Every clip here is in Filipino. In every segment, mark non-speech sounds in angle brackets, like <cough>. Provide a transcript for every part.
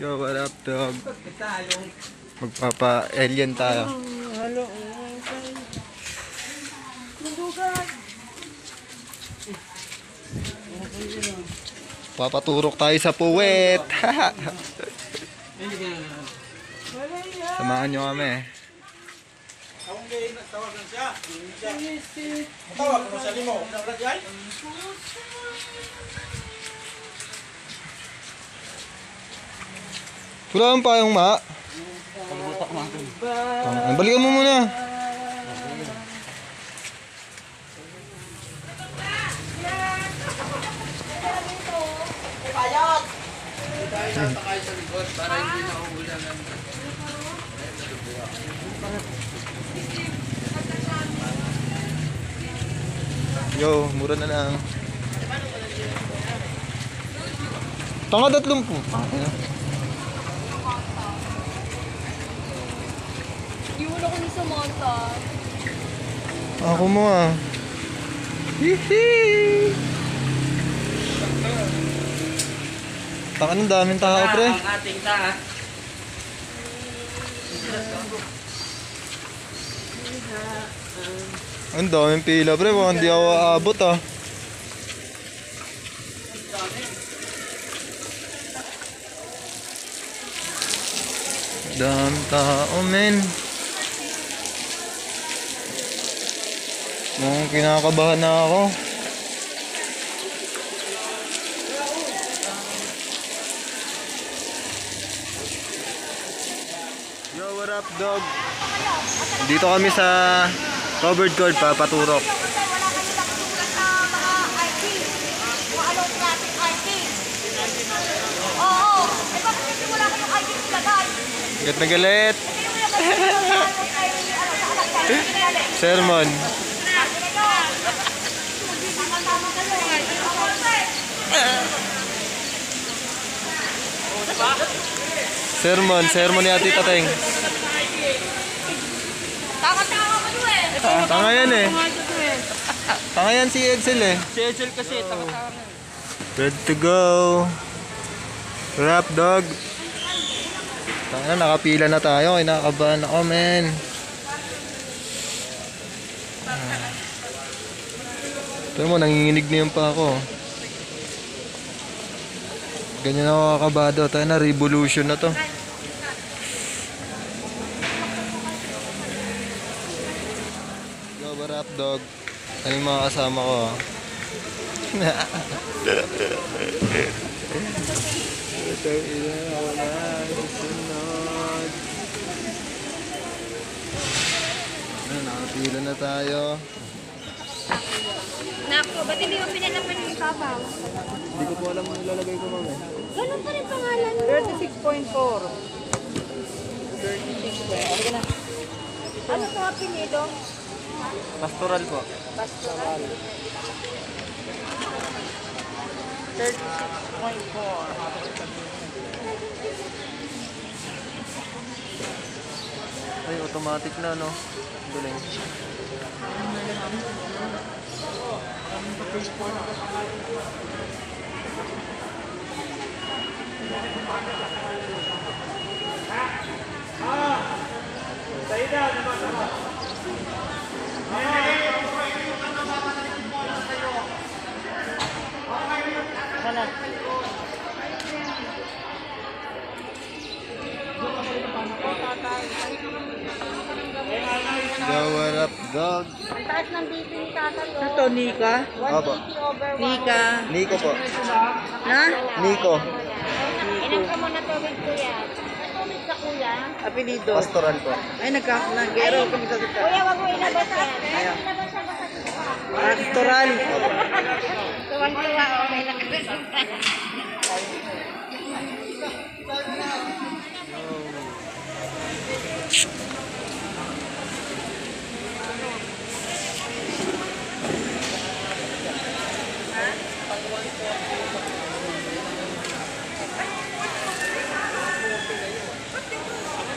Yo, what up, dog? Magpapa-alien tayo. Halo. Papaturok tayo sa puwet. <laughs> Samahan nyo kami. Tawag mo sa limo. Nalagay? Wala kang payong ma. Ah, balikan mo muna. Yo, mura na lang. Tangad at lumpo. Iulo ko ni Samantha. Ako mo ah. Hihi. Taka ng daming tao, pre. Ang ating taas. Ang daming pila, pre. Baka hindi ako aabot ah. Daming tao, men. Mukhang kinakabahan na ako. Yo, what up, dog? Dito kami sa covered court pa, paturok. Wala kayo nakasulat na <laughs> mga ID. Kung anong klaseng ID. Oo. Eh bakit hindi wala kayong ID nilagay? Galit na galit. Hindi mo naman ano, sa anak kayo. Sermon. Tama-tama kayo. Sermon. Sermon ni Ate Tateng. Tama-tama mo eh. Tanga yan eh. Tanga yan si Edsel eh. Si Edsel kasi, taka-taka. Good to go. Rap dog. Tanga nakapila na tayo. Kinakabahan ako men. Ah. Ito mo, nanginginig na yung pa ako. Ganyan ako kakabado. Tayo na, revolution na to. What up, dog? Ano yung mga kasama ko? Ito, ina. Susunod. Ano, nakapila na tayo. Nako, ba't hindi mo pinalaman yung sabaw? Hindi ko po alam kung ilalagay ko mami. Ganun pa rin pangalan mo. 36.4. Ano to apelido? Pastoral po. Pastoral. 36.4. Ay, automatic na, no? Galing. Yo, what up, dog? Ang taas ng BP ni tatay. oh. Ito, Nika. Opo. 180 over 1. Nika. Nico po. Na? Nico. Ilang ka muna tubig kuya? Tubig ka kuya? Apelido. Pastoral po. Ay, sika. Kuya, wag mo ilabas yan. Ayan. Ilabas basta Pastoral. <laughs> Tuwang-tuwa, okay lang.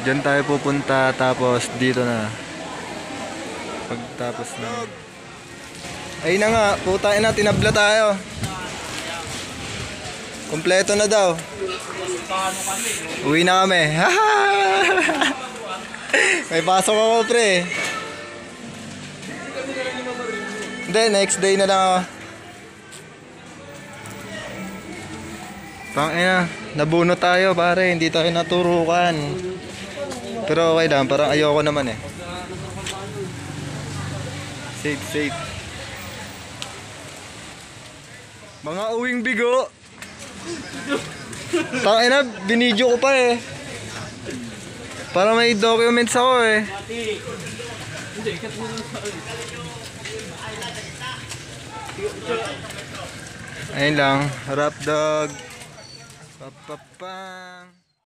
Diyan tayo pupunta tapos dito na. Pagtapos na. Ayun na nga, putain na, tinabla tayo. Kompleto na daw. Uwi na kami. <laughs> May pasok ako, pre. Hindi, next day na lang ako. Tangina, nabuno tayo pare, hindi tayo naturukan. Pero okay lang, parang ayoko naman eh. Safe, safe. Mga uwing bigo. Tangina, binidyo ko pa eh. Para may documents ako eh. Ayun lang, rap dog. Papapang.